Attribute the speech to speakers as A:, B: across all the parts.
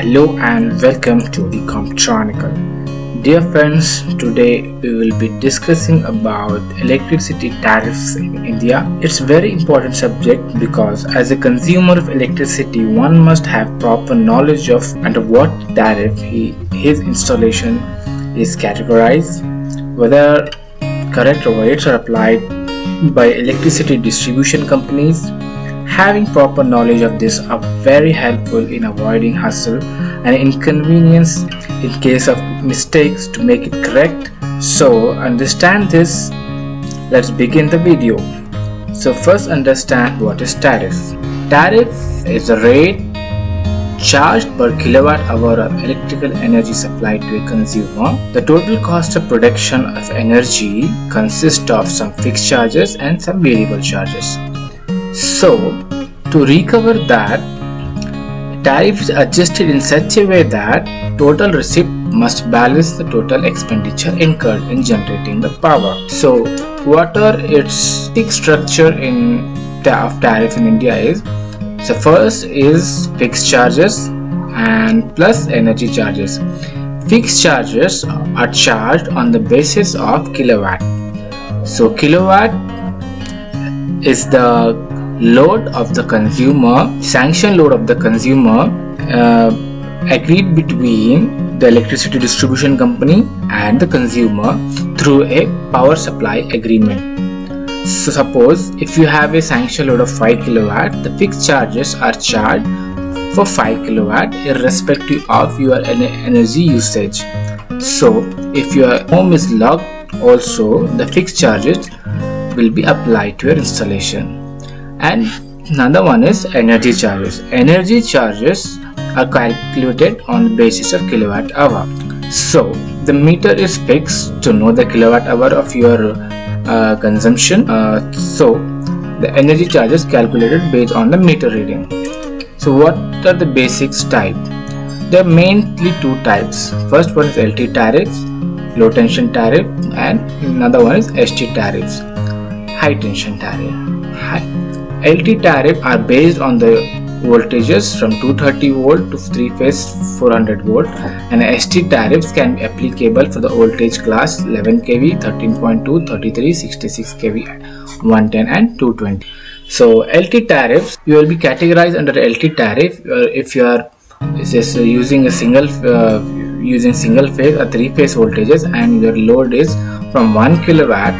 A: Hello and welcome to the Comptronical. Dear friends, today we will be discussing about electricity tariffs in India. It's a very important subject because as a consumer of electricity, one must have proper knowledge of under what tariff he, his installation is categorized, whether correct rates are applied by electricity distribution companies Having proper knowledge of this are very helpful in avoiding hassle and inconvenience in case of mistakes to make it correct. So understand this. Let's begin the video. So first understand what is tariff. Tariff is a rate charged per kilowatt hour of electrical energy supplied to a consumer. The total cost of production of energy consists of some fixed charges and some variable charges. So, to recover that, tariff is adjusted in such a way that total receipt must balance the total expenditure incurred in generating the power. So, what are its fixed structure in of tariff in India is so first is fixed charges and plus energy charges. Fixed charges are charged on the basis of kilowatt. So kilowatt is the load of the consumer, sanction load of the consumer uh, agreed between the electricity distribution company and the consumer through a power supply agreement. So suppose if you have a sanction load of 5 kilowatt, the fixed charges are charged for 5 kilowatt irrespective of your energy usage. So if your home is locked also the fixed charges will be applied to your installation and another one is energy charges. Energy charges are calculated on the basis of kilowatt hour. So the meter is fixed to know the kilowatt hour of your uh, consumption. Uh, so the energy charges calculated based on the meter reading. So what are the basics type? There are mainly two types. First one is lt tariffs low tension tariff and another one is ht tariffs. High tension tariff. High LT tariff are based on the voltages from 230 volt to 3 phase 400 volt and HT tariffs can be applicable for the voltage class 11 kV 13.2 33 66 kV 110 and 220 so LT tariffs you will be categorized under LT tariff uh, if you are just using a single uh, using single phase or three phase voltages and your load is from 1 kilowatt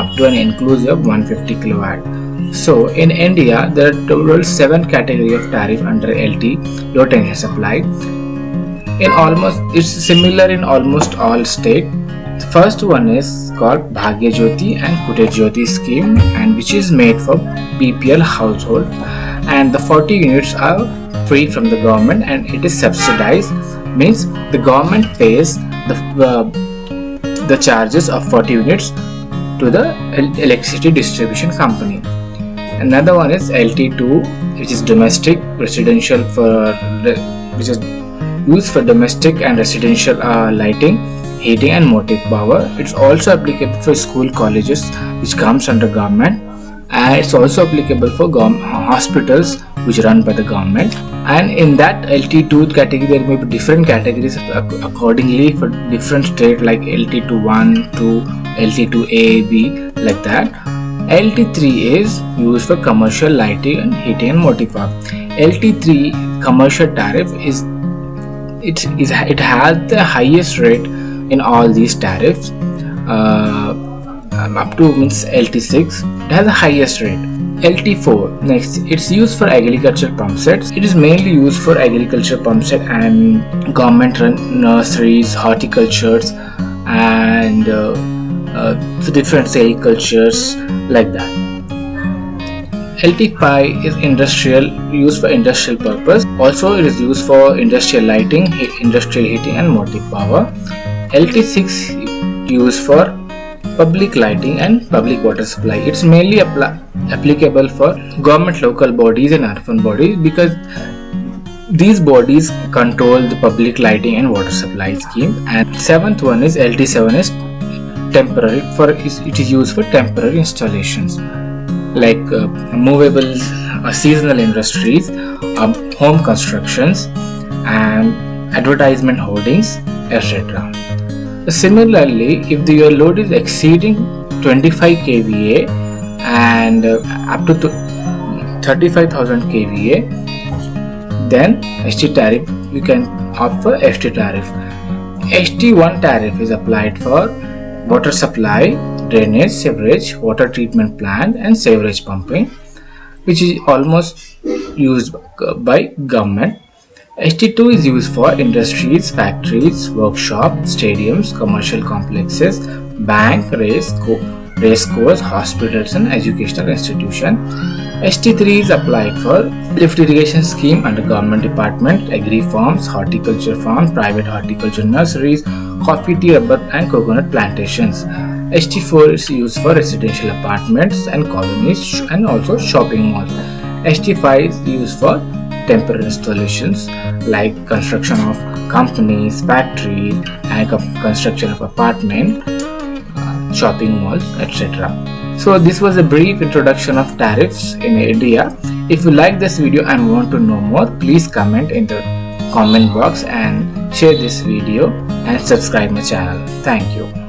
A: up to an inclusive of 150 kilowatt so in India, there are total seven category of tariff under LT low tension supply. In almost, it's similar in almost all state. The first one is called Bhagya Jyoti and Kutir Jyoti scheme, and which is made for BPL household, and the 40 units are free from the government and it is subsidized. Means the government pays the uh, the charges of 40 units to the electricity distribution company another one is lt2 which is domestic residential for which is used for domestic and residential uh, lighting heating and motive power. It's also applicable for school colleges which comes under government. And it's also applicable for hospitals which run by the government. And in that lt2 category there may be different categories accordingly for different state like lt2 1 2 lt2a b like that LT3 is used for commercial lighting and heating and motive power. LT3 commercial tariff is it is it has the highest rate in all these tariffs. Uh, um, up to means LT6 it has the highest rate. LT4 next it's used for agriculture pump sets. It is mainly used for agriculture pump set and government run nurseries horticultures and uh, uh, different say cultures like that. LT5 is industrial, used for industrial purpose. Also, it is used for industrial lighting, industrial heating, and motive power. LT6 used for public lighting and public water supply. It's mainly applicable for government local bodies and urban bodies because these bodies control the public lighting and water supply scheme. And seventh one is LT7 is temporary for it is used for temporary installations like uh, movable uh, seasonal industries um, home constructions and advertisement hoardings, etc. Similarly, if the, your load is exceeding 25 kVA and uh, up to 35,000 kVA, then HT tariff you can opt for HT tariff. HT1 tariff is applied for water supply, drainage, sewerage, water treatment plant and sewerage pumping which is almost used by government HT2 is used for industries, factories, workshops, stadiums, commercial complexes, bank, race, co race course, hospitals and educational institution. HT3 is applied for lift irrigation scheme under government department, agri farms, horticulture farms, private horticulture nurseries, coffee, tea, rubber and coconut plantations. HT4 is used for residential apartments and colonies and also shopping malls. HT5 is used for temporary installations like construction of companies, factories, and construction of apartment, uh, shopping malls, etc. So this was a brief introduction of tariffs in India. If you like this video and want to know more, please comment in the comment box and share this video and subscribe my channel. Thank you.